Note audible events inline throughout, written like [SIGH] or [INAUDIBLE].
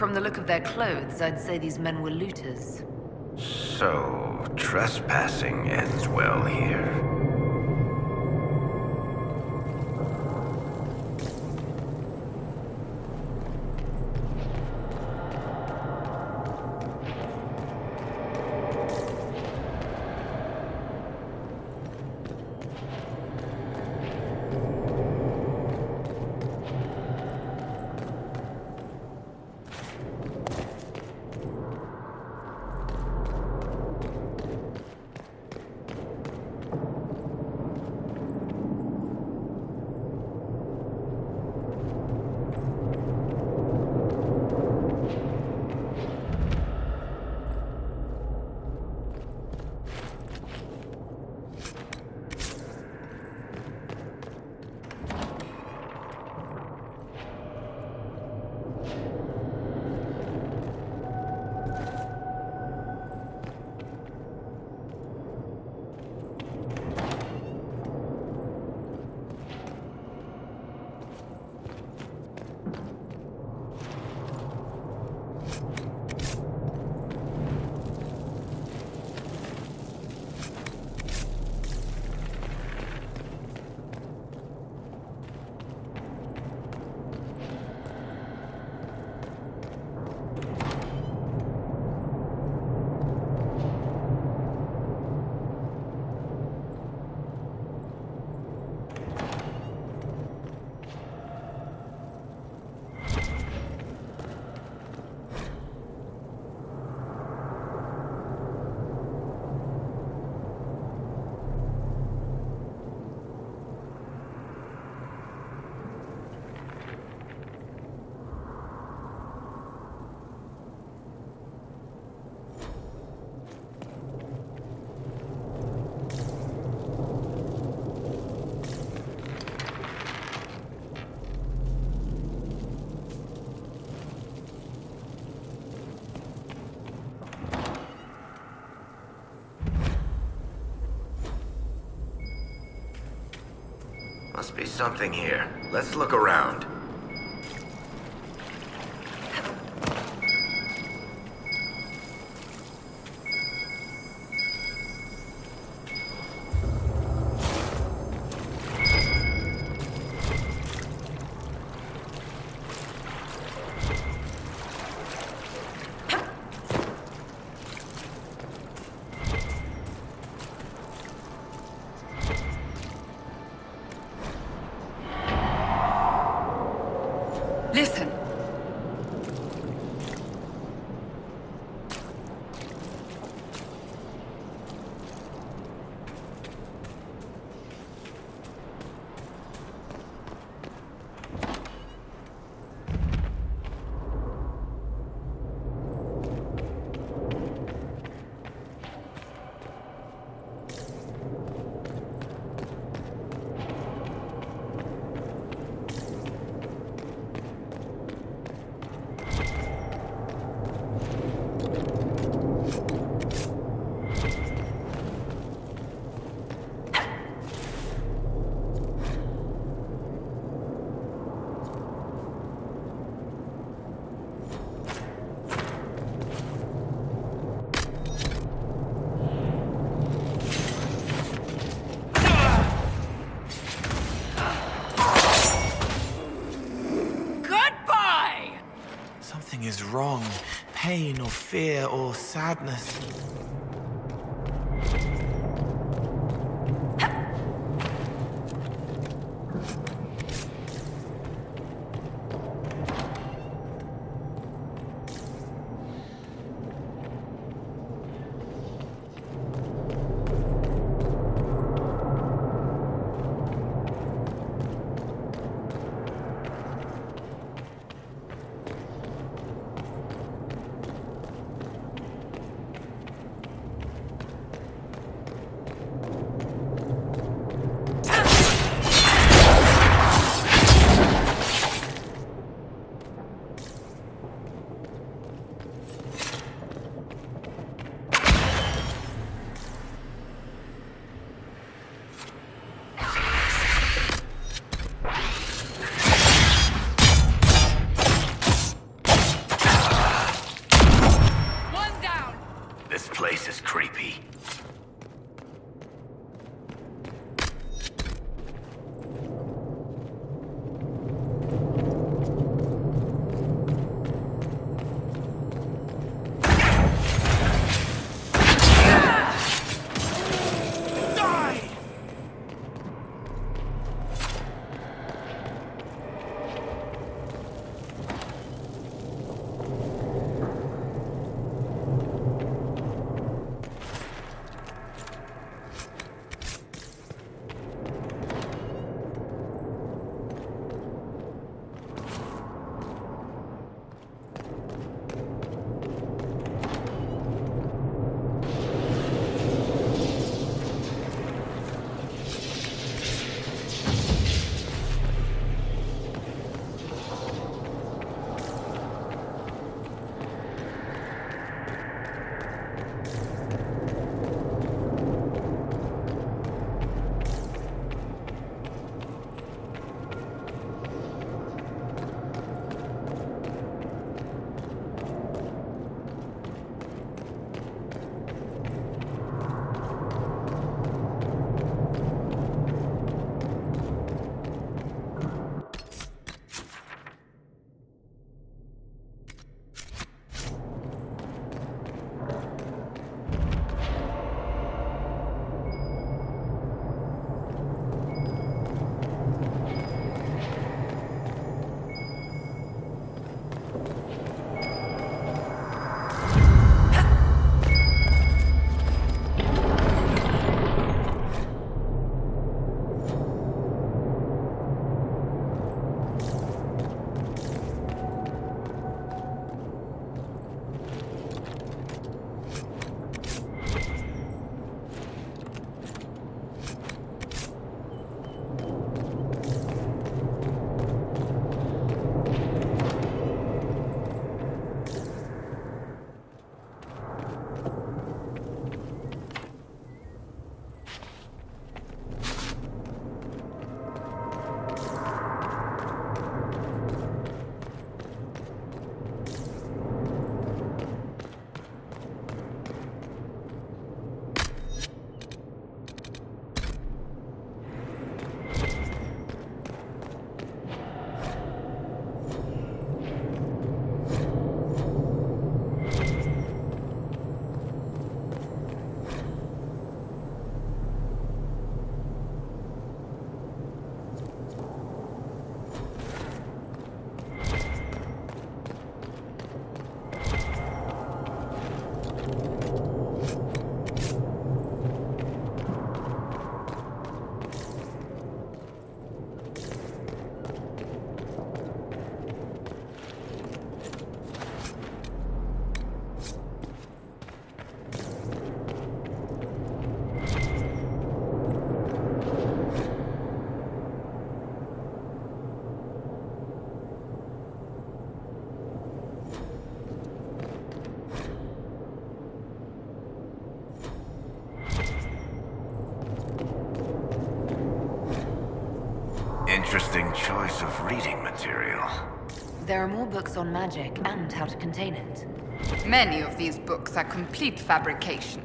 From the look of their clothes, I'd say these men were looters. So, trespassing ends well here. Must be something here. Let's look around. Listen. Goodbye! Something wrong. Pain or fear or sadness. Reading material. There are more books on magic and how to contain it. Many of these books are complete fabrication.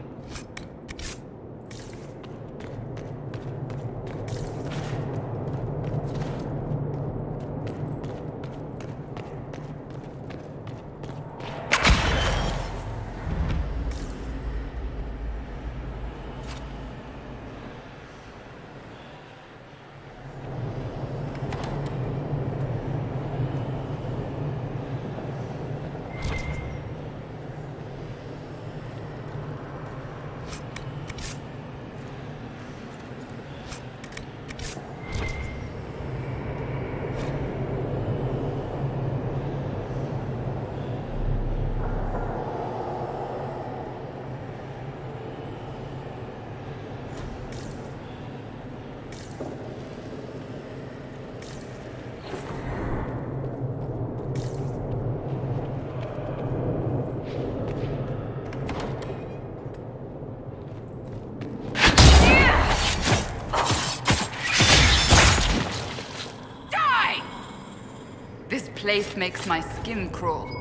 This place makes my skin crawl.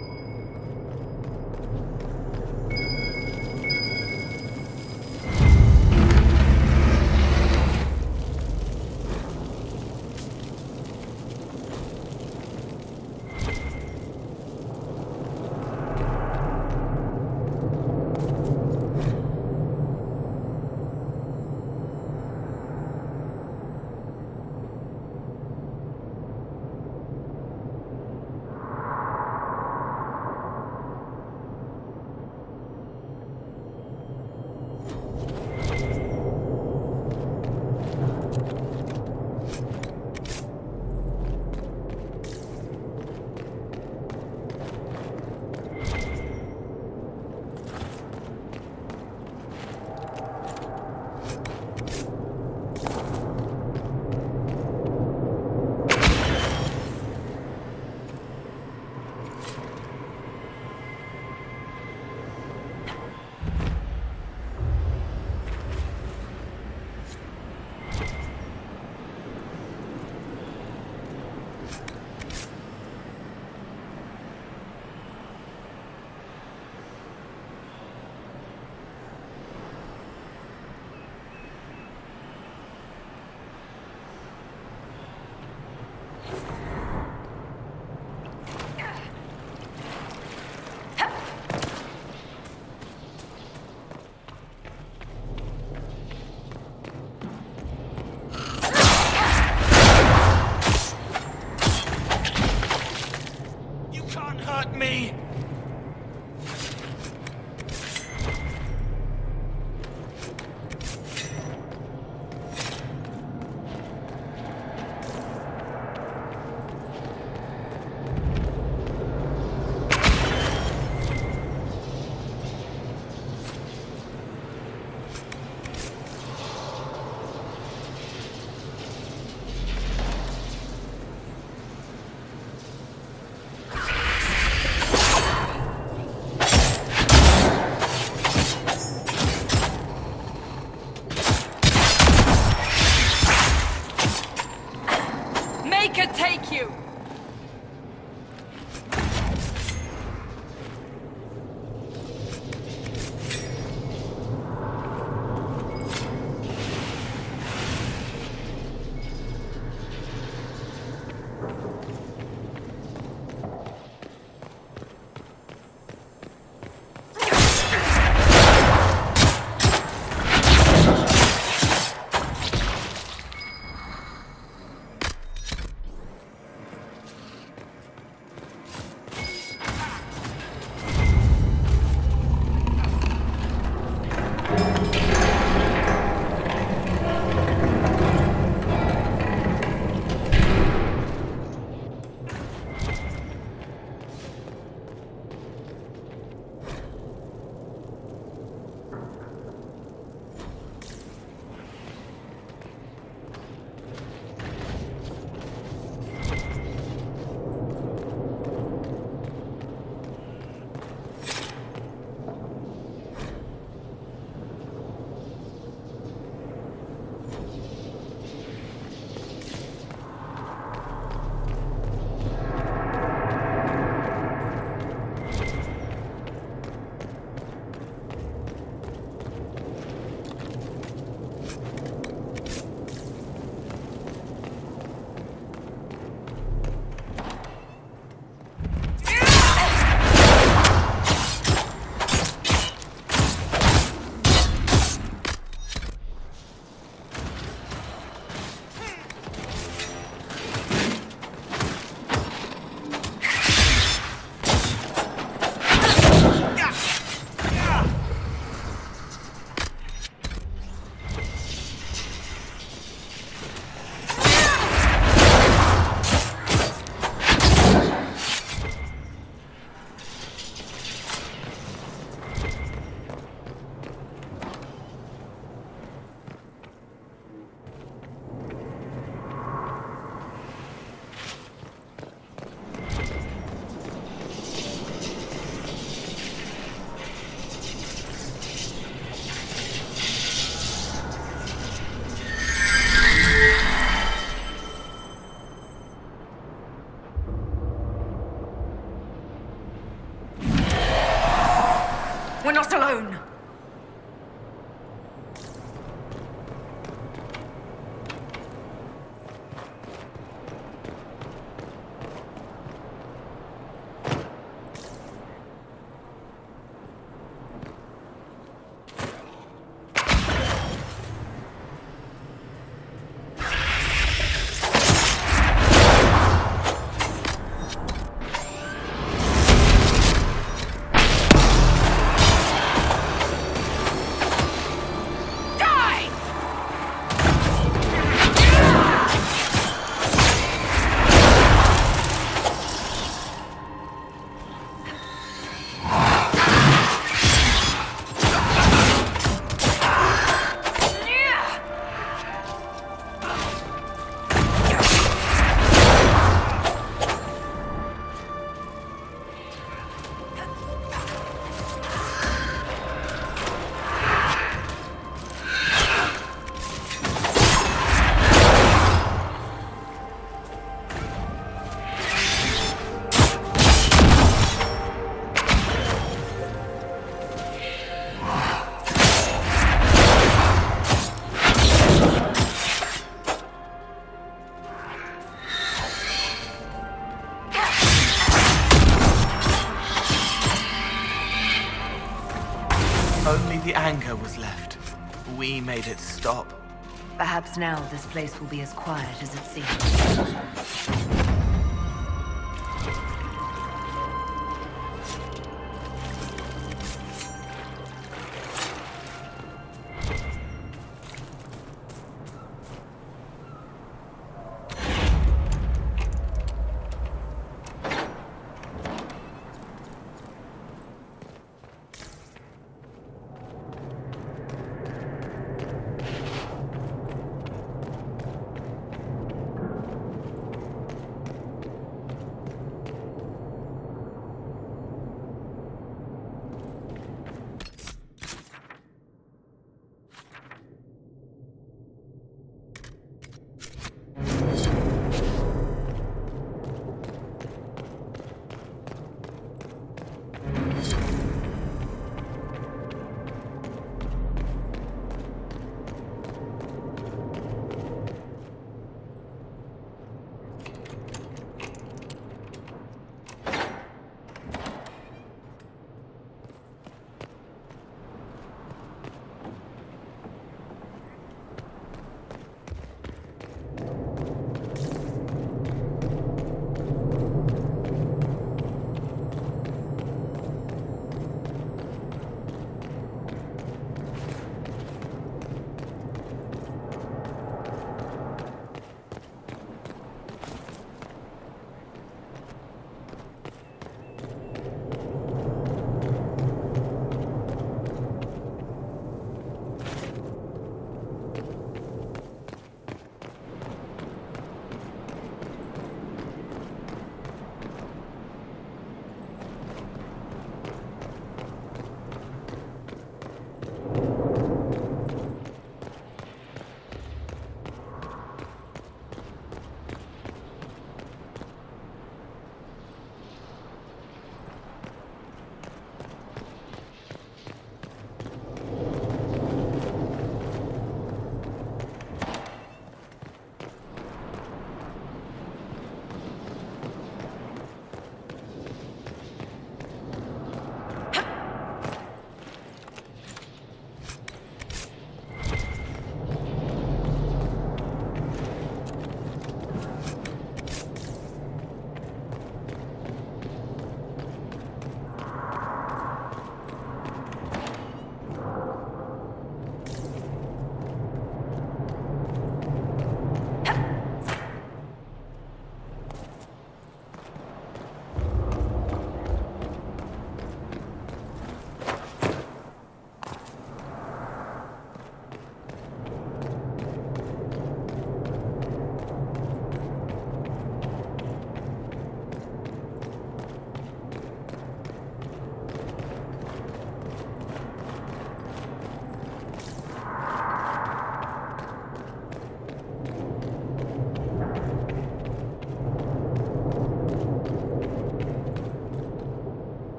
Perhaps now this place will be as quiet as it seems.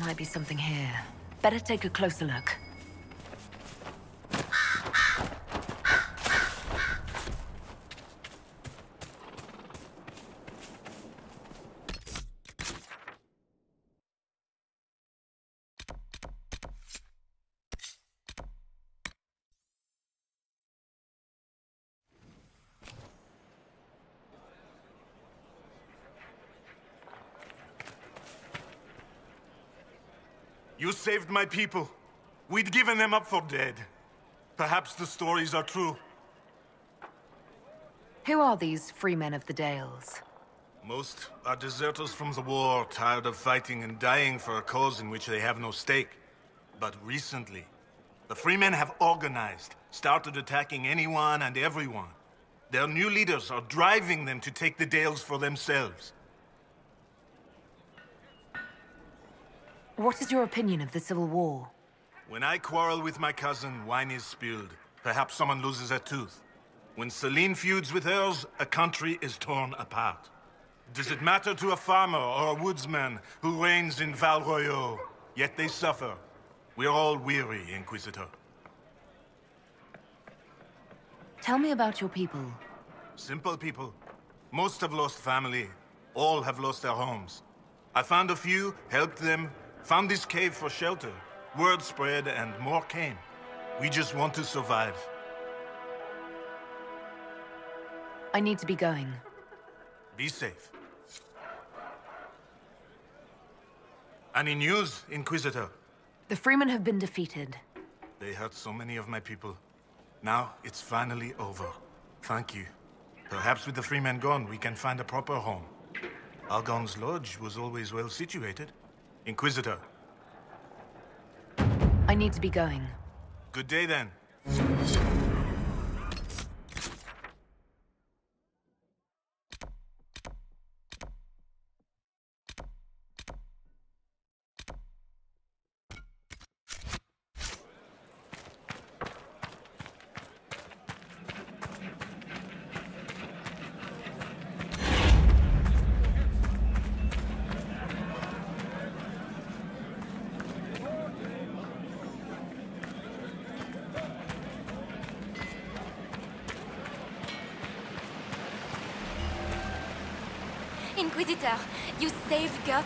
Might be something here. Better take a closer look. You saved my people. We'd given them up for dead. Perhaps the stories are true. Who are these free men of the Dales? Most are deserters from the war, tired of fighting and dying for a cause in which they have no stake. But recently, the Freemen have organized, started attacking anyone and everyone. Their new leaders are driving them to take the Dales for themselves. What is your opinion of the Civil War? When I quarrel with my cousin, wine is spilled. Perhaps someone loses a tooth. When Celene feuds with hers, a country is torn apart. Does it matter to a farmer or a woodsman who reigns in Val? Yet they suffer. We're all weary, Inquisitor. Tell me about your people. Simple people. Most have lost family. All have lost their homes. I found a few, helped them, found this cave for shelter. Word spread and more came. We just want to survive. I need to be going. Be safe. Any news, Inquisitor? The Freemen have been defeated. They hurt so many of my people. Now, it's finally over. Thank you. Perhaps with the Freemen gone, we can find a proper home. Argon's lodge was always well situated. Inquisitor. I need to be going. Good day, then.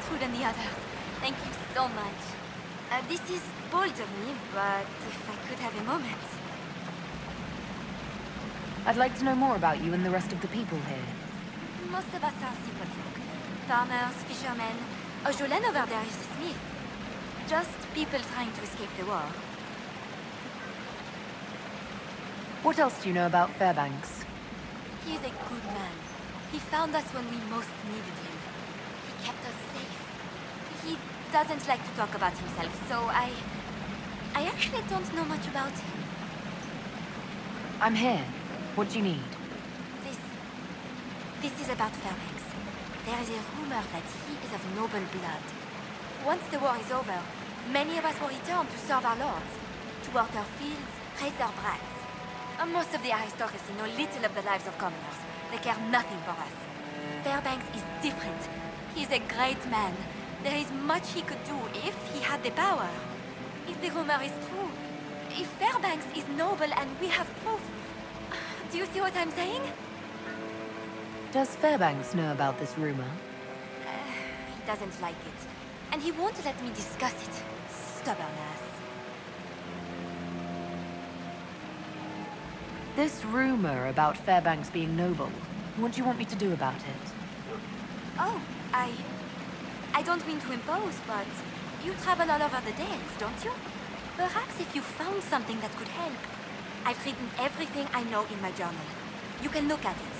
Gertrude and the others. Thank you so much. Uh, this is bold of me, but if I could have a moment. I'd like to know more about you and the rest of the people here. Most of us are simple folk. Farmers, fishermen. Jolene over there is a smith. Just people trying to escape the war. What else do you know about Fairbanks? He's a good man. He found us when we most needed him. He kept us safe. He doesn't like to talk about himself, so I... I actually don't know much about him. I'm here. What do you need? This... This is about Fairbanks. There is a rumor that he is of noble blood. Once the war is over, many of us will return to serve our lords, to work their fields, raise their brats. And most of the aristocracy know little of the lives of commoners. They care nothing for us. Fairbanks is different. He's a great man. There is much he could do if he had the power. If the rumor is true, if Fairbanks is noble and we have proof, do you see what I'm saying? Does Fairbanks know about this rumor? Uh, he doesn't like it. And he won't let me discuss it. Stubborn ass. This rumor about Fairbanks being noble, what do you want me to do about it? Oh, I... I don't mean to impose, but you travel all over the Dales, don't you? Perhaps if you found something that could help. I've written everything I know in my journal. You can look at it.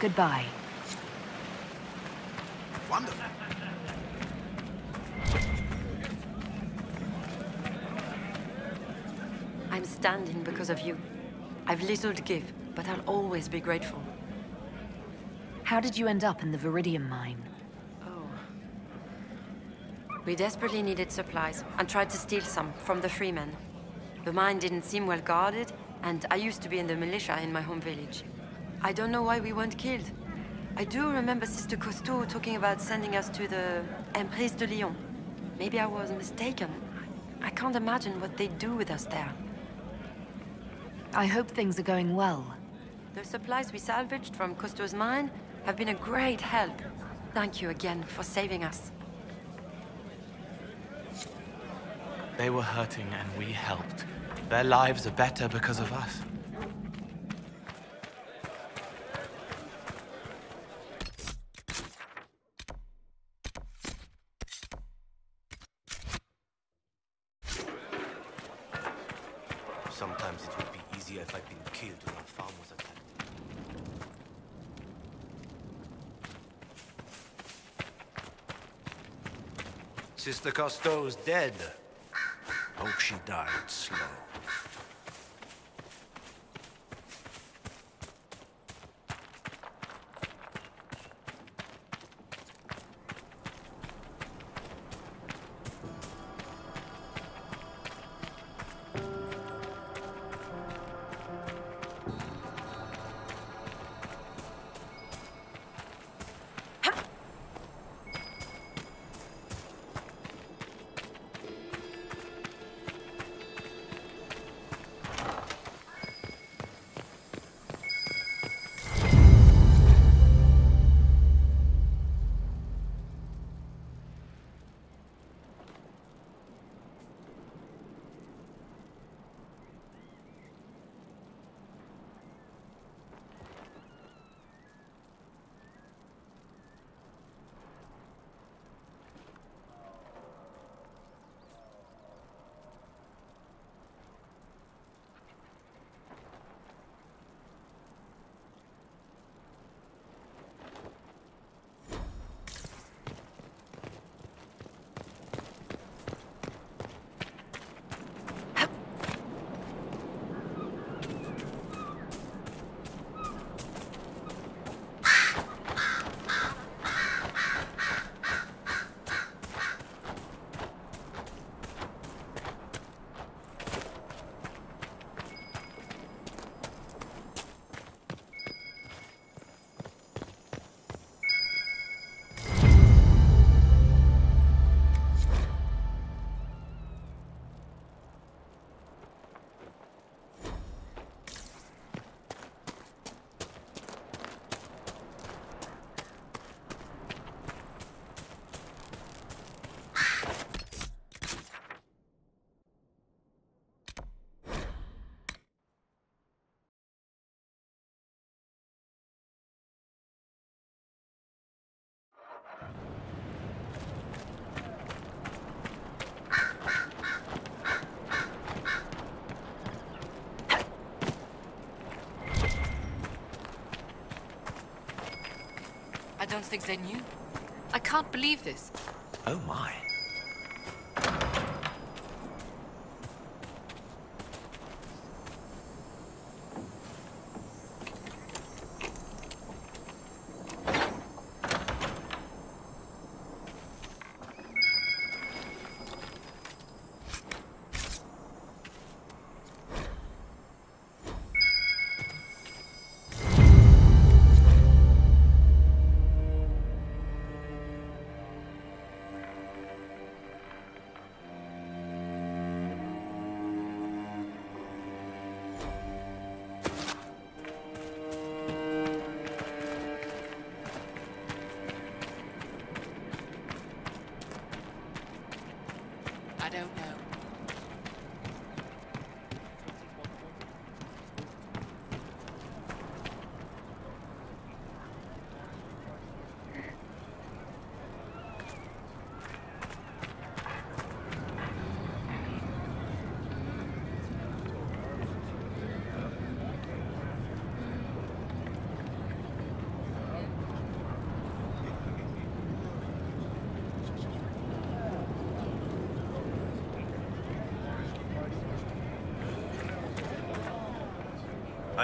Goodbye. Wonderful. I'm standing because of you. I've little to give, but I'll always be grateful. How did you end up in the Viridium mine? Oh. We desperately needed supplies and tried to steal some from the freemen. The mine didn't seem well guarded, and I used to be in the militia in my home village. I don't know why we weren't killed. I do remember Sister Costeau talking about sending us to the Emprise du Lion. Maybe I was mistaken. I can't imagine what they'd do with us there. I hope things are going well. The supplies we salvaged from Costeau's mine have been a great help. Thank you again for saving us. They were hurting and we helped. Their lives are better because of us. it would be easier if I'd been killed when our farm was attacked. Sister Cousteau's dead. Hope she died slow. Don't they knew. I can't believe this. Oh my.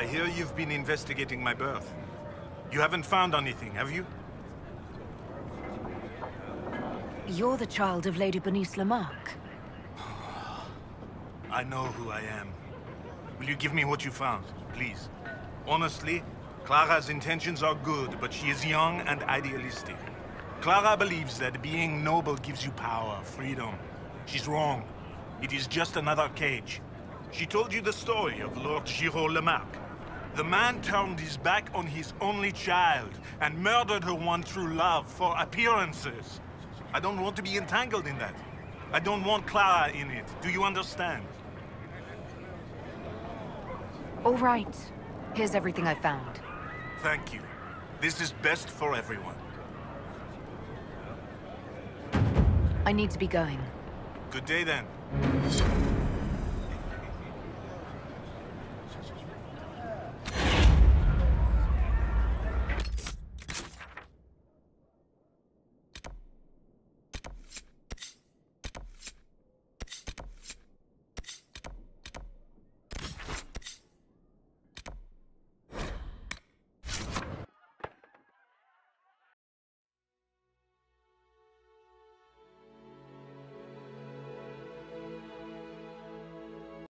I hear you've been investigating my birth. You haven't found anything, have you? You're the child of Lady Bernice Lamarck. [SIGHS] I know who I am. Will you give me what you found, please? Honestly, Clara's intentions are good, but she is young and idealistic. Clara believes that being noble gives you power, freedom. She's wrong. It is just another cage. She told you the story of Lord Giraud Lamarck. The man turned his back on his only child and murdered her one true love for appearances. I don't want to be entangled in that. I don't want Clara in it. Do you understand? All right. Here's everything I found. Thank you. This is best for everyone. I need to be going. Good day then.